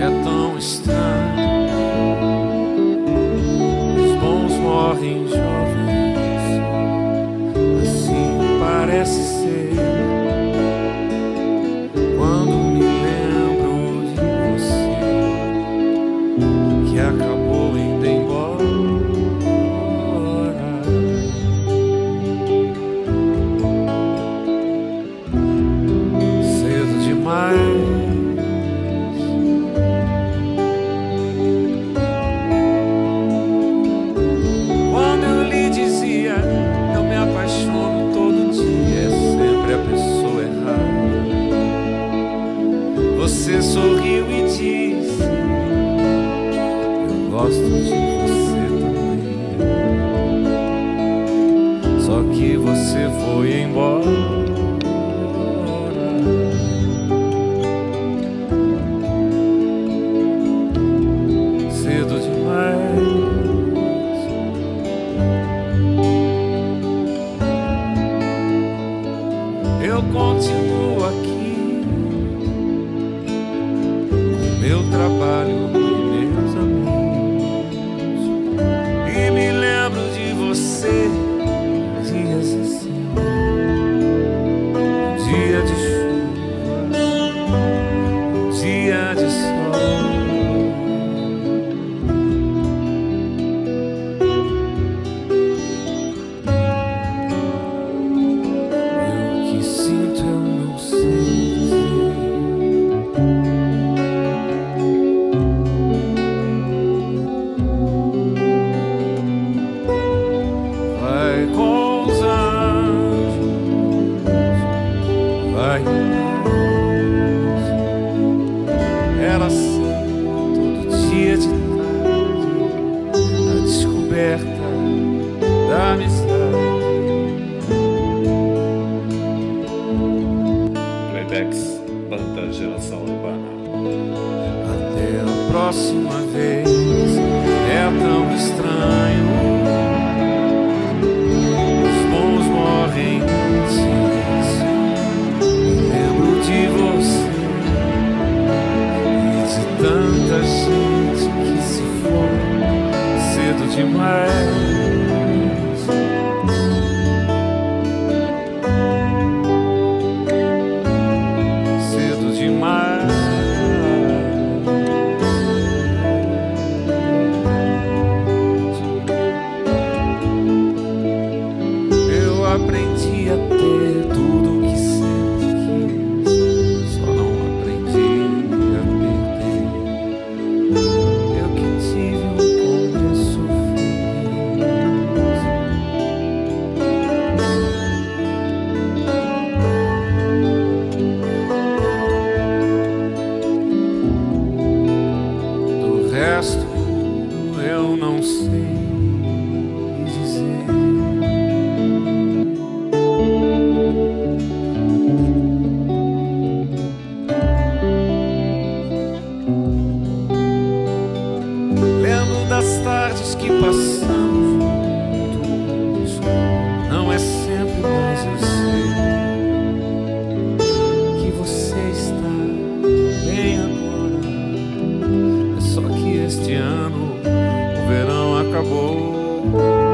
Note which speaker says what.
Speaker 1: É tão estranho. Você sorriu e disse, eu gosto de você também. Só que você foi embora. cedo demais. Eu continuo trabalho Eras todo dia de tarde a descoberta da amizade.
Speaker 2: Playbacks banda geração urbana.
Speaker 1: Até a próxima vez. É tão estranho. aprendi a ter tudo o que sempre quis, só não aprendi a perder. Eu que tive um começo feliz. Do resto eu não sei. das tardes que passamos não é sempre mais eu sei que você está bem agora. É só que este ano o verão acabou.